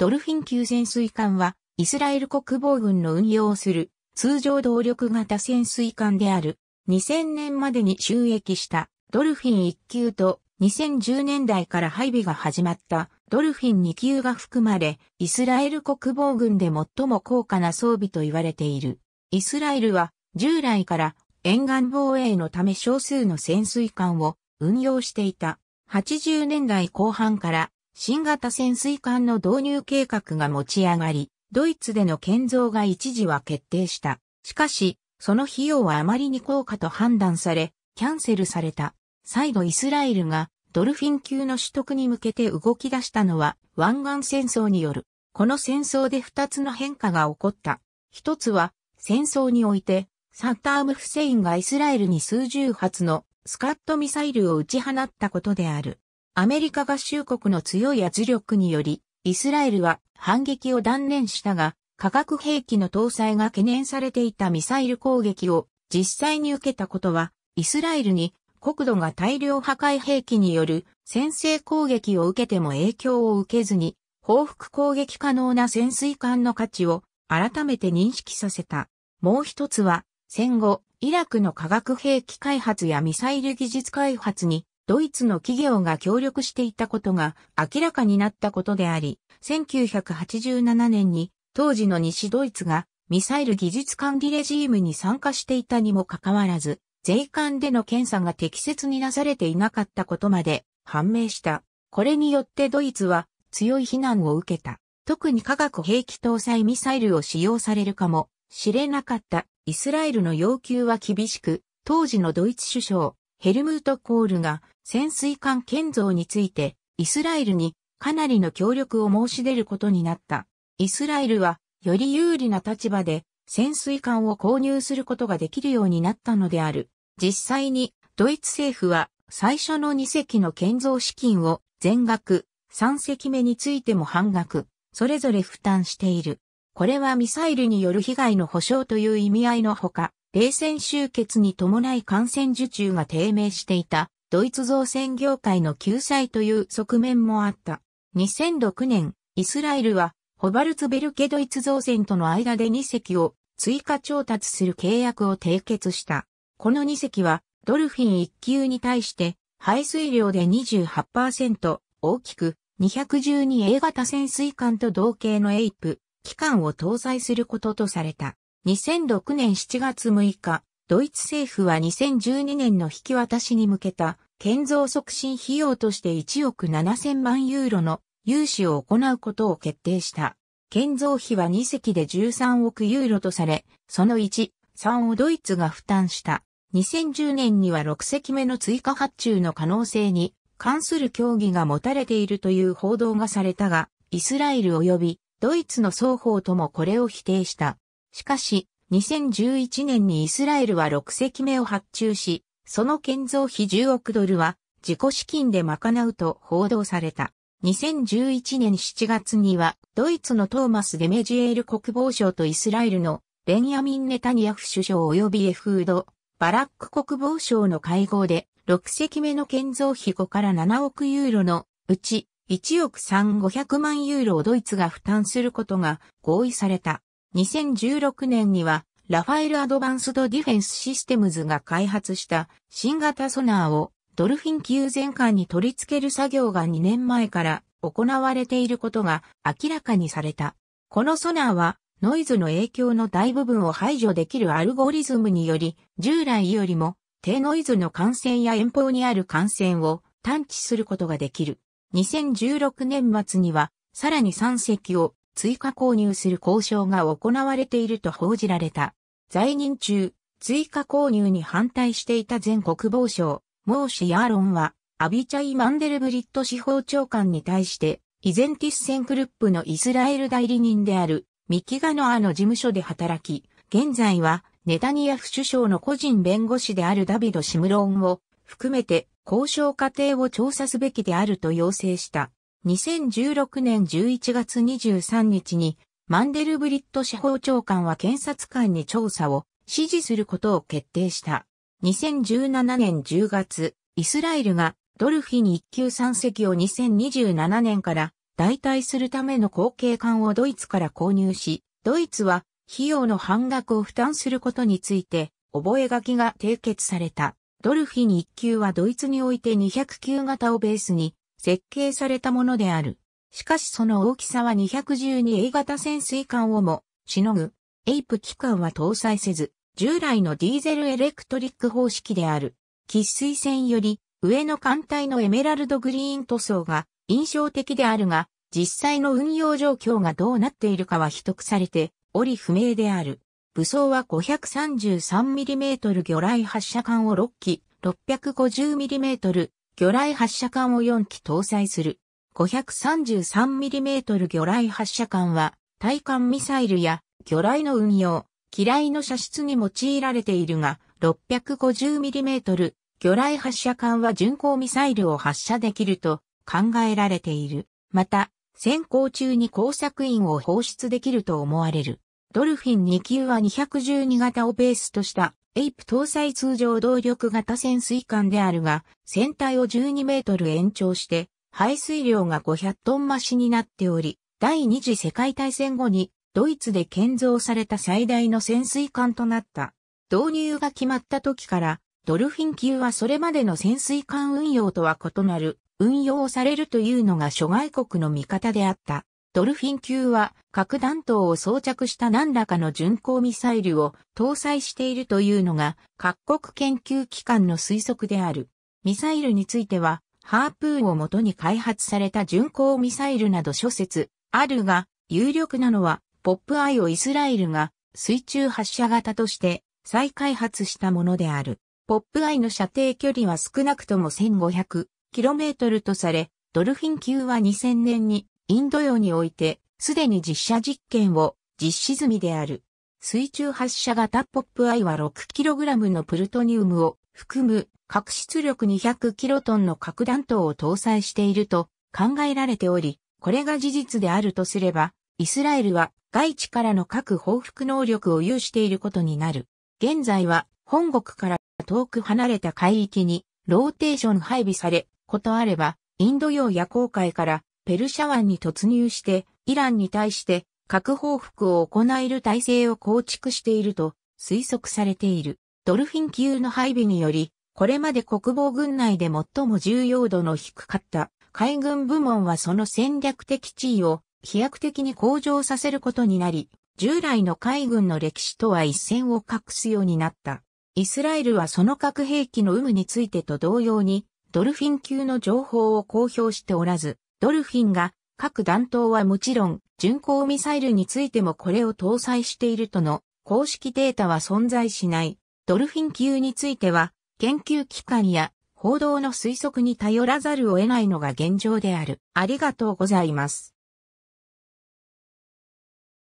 ドルフィン級潜水艦は、イスラエル国防軍の運用をする通常動力型潜水艦である。2000年までに収益したドルフィン1級と2010年代から配備が始まったドルフィン2級が含まれ、イスラエル国防軍で最も高価な装備と言われている。イスラエルは従来から沿岸防衛のため少数の潜水艦を運用していた。80年代後半から新型潜水艦の導入計画が持ち上がり、ドイツでの建造が一時は決定した。しかし、その費用はあまりに高価と判断され、キャンセルされた。再度イスラエルがドルフィン級の取得に向けて動き出したのは湾岸戦争による。この戦争で二つの変化が起こった。一つは戦争においてサッターム・フセインがイスラエルに数十発のスカットミサイルを撃ち放ったことである。アメリカ合衆国の強い圧力により、イスラエルは反撃を断念したが、化学兵器の搭載が懸念されていたミサイル攻撃を実際に受けたことは、イスラエルに国土が大量破壊兵器による先制攻撃を受けても影響を受けずに、報復攻撃可能な潜水艦の価値を改めて認識させた。もう一つは、戦後、イラクの化学兵器開発やミサイル技術開発にドイツの企業が協力していたことが明らかになったことであり、1987年に当時の西ドイツがミサイル技術管理レジームに参加していたにもかかわらず、税関での検査が適切になされていなかったことまで判明した。これによってドイツは強い非難を受けた。特に化学兵器搭載ミサイルを使用されるかもしれなかったイスラエルの要求は厳しく、当時のドイツ首相ヘルムート・コールが潜水艦建造についてイスラエルにかなりの協力を申し出ることになった。イスラエルはより有利な立場で潜水艦を購入することができるようになったのである。実際にドイツ政府は最初の2隻の建造資金を全額、3隻目についても半額、それぞれ負担している。これはミサイルによる被害の保障という意味合いのほか、冷戦終結に伴い感染受注が低迷していたドイツ造船業界の救済という側面もあった。2006年、イスラエルはホバルツベルケドイツ造船との間で2隻を追加調達する契約を締結した。この2隻はドルフィン1級に対して排水量で28%大きく 212A 型潜水艦と同型のエイプ機関を搭載することとされた。2006年7月6日、ドイツ政府は2012年の引き渡しに向けた建造促進費用として1億7000万ユーロの融資を行うことを決定した。建造費は2隻で13億ユーロとされ、その1、3をドイツが負担した。2010年には6隻目の追加発注の可能性に関する協議が持たれているという報道がされたが、イスラエル及びドイツの双方ともこれを否定した。しかし、2011年にイスラエルは6隻目を発注し、その建造費10億ドルは自己資金で賄うと報道された。2011年7月には、ドイツのトーマス・デメジエール国防相とイスラエルのベンヤミン・ネタニヤフ首相及びエフード、バラック国防相の会合で、6隻目の建造費5から7億ユーロのうち1億3500万ユーロをドイツが負担することが合意された。2016年には、ラファエル・アドバンスド・ディフェンス・システムズが開発した新型ソナーをドルフィン級全艦に取り付ける作業が2年前から行われていることが明らかにされた。このソナーはノイズの影響の大部分を排除できるアルゴリズムにより従来よりも低ノイズの感染や遠方にある感染を探知することができる。2016年末にはさらに3隻を追加購入する交渉が行われていると報じられた。在任中、追加購入に反対していた前国防省、モーシ・ヤーロンは、アビチャイ・マンデルブリット司法長官に対して、イゼンティスセンクルップのイスラエル代理人であるミキガノアの事務所で働き、現在はネタニヤフ首相の個人弁護士であるダビド・シムロンを含めて交渉過程を調査すべきであると要請した。2016年11月23日にマンデルブリット司法長官は検察官に調査を指示することを決定した。2017年10月、イスラエルがドルフィン1級3隻を2027年から代替するための後継艦をドイツから購入し、ドイツは費用の半額を負担することについて、覚書が締結された。ドルフィン1級はドイツにおいて200級型をベースに設計されたものである。しかしその大きさは 212A 型潜水艦をもしのぐ。エイプ機関は搭載せず、従来のディーゼルエレクトリック方式である。喫水線より上の艦隊のエメラルドグリーン塗装が印象的であるが、実際の運用状況がどうなっているかは秘匿されており不明である。武装は 533mm 魚雷発射管を6機、650mm 魚雷発射管を4機搭載する。533mm 魚雷発射管は、対艦ミサイルや魚雷の運用、機雷の射出に用いられているが、650mm 魚雷発射管は巡航ミサイルを発射できると考えられている。また、先行中に工作員を放出できると思われる。ドルフィン2級は212型をベースとしたエイプ搭載通常動力型潜水艦であるが、船体を12メートル延長して、排水量が500トン増しになっており、第二次世界大戦後にドイツで建造された最大の潜水艦となった。導入が決まった時から、ドルフィン級はそれまでの潜水艦運用とは異なる運用されるというのが諸外国の見方であった。ドルフィン級は核弾頭を装着した何らかの巡航ミサイルを搭載しているというのが各国研究機関の推測である。ミサイルについては、ハープーンをもとに開発された巡航ミサイルなど諸説あるが、有力なのは、ポップアイをイスラエルが水中発射型として再開発したものである。ポップアイの射程距離は少なくとも 1500km とされ、ドルフィン級は2000年にインド洋において、すでに実写実験を実施済みである。水中発射型ポップアイは 6kg のプルトニウムを含む核出力200キロトンの核弾頭を搭載していると考えられており、これが事実であるとすれば、イスラエルは外地からの核報復能力を有していることになる。現在は本国から遠く離れた海域にローテーション配備され、ことあれば、インド洋や航海からペルシャ湾に突入して、イランに対して核報復を行える体制を構築していると推測されている。ドルフィン級の配備により、これまで国防軍内で最も重要度の低かった海軍部門はその戦略的地位を飛躍的に向上させることになり、従来の海軍の歴史とは一線を画すようになった。イスラエルはその核兵器の有無についてと同様に、ドルフィン級の情報を公表しておらず、ドルフィンが各弾頭はもちろん巡航ミサイルについてもこれを搭載しているとの公式データは存在しない。ドルフィン級については研究機関や報道の推測に頼らざるを得ないのが現状である。ありがとうございます。